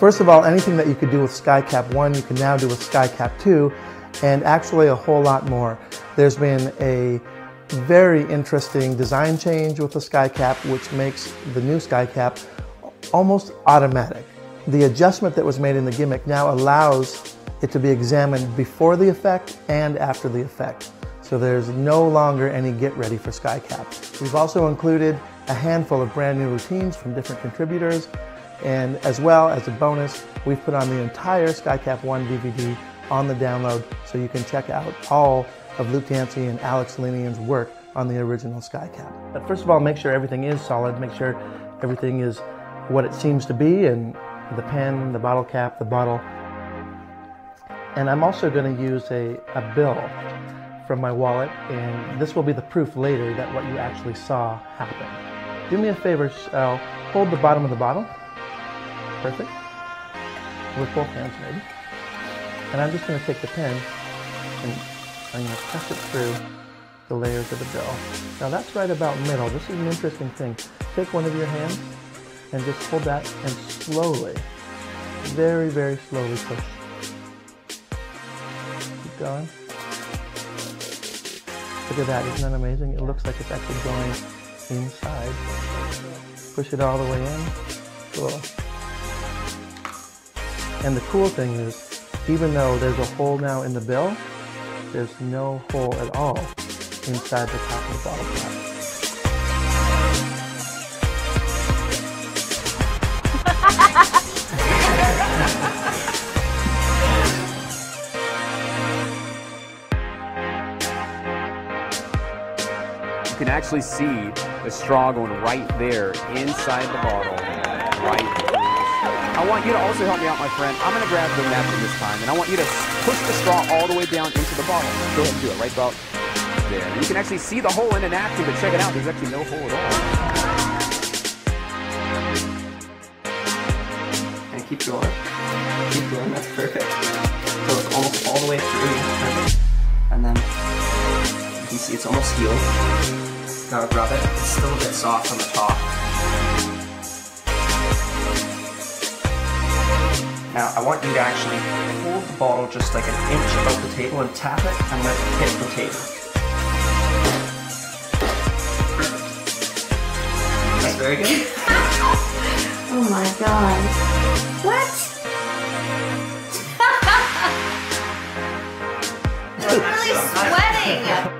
First of all, anything that you could do with SkyCap 1, you can now do with SkyCap 2, and actually a whole lot more. There's been a very interesting design change with the SkyCap, which makes the new SkyCap almost automatic. The adjustment that was made in the gimmick now allows it to be examined before the effect and after the effect. So there's no longer any get ready for SkyCap. We've also included a handful of brand new routines from different contributors, and as well as a bonus, we've put on the entire SkyCap 1 DVD on the download so you can check out all of Luke Dancy and Alex Linian's work on the original SkyCap. But first of all, make sure everything is solid, make sure everything is what it seems to be, and the pen, the bottle cap, the bottle. And I'm also going to use a, a bill from my wallet, and this will be the proof later that what you actually saw happen. Do me a favor, Al, hold the bottom of the bottle. Perfect. With both hands maybe. And I'm just going to take the pen and I'm going to press it through the layers of the bill. Now that's right about middle. This is an interesting thing. Take one of your hands and just hold that and slowly, very, very slowly push. Keep going. Look at that, isn't that amazing? It looks like it's actually going inside. Push it all the way in. Cool. And the cool thing is, even though there's a hole now in the bill, there's no hole at all inside the top of the bottle cap. You can actually see the straw going right there inside the bottle, right I want you to also help me out, my friend. I'm going to grab the napkin this time, and I want you to push the straw all the way down into the bottle. Go ahead and do it right about there. You can actually see the hole in the napkin, but check it out. There's actually no hole at all. And keep going. Keep going, that's perfect. So it's almost all the way through. And then you can see it's almost healed. Gotta rub it. It's still a bit soft on the top. Now I want you to actually hold the bottle just like an inch above the table and tap it and let it hit the table. That's very good. Oh my god. What? I'm really sweating.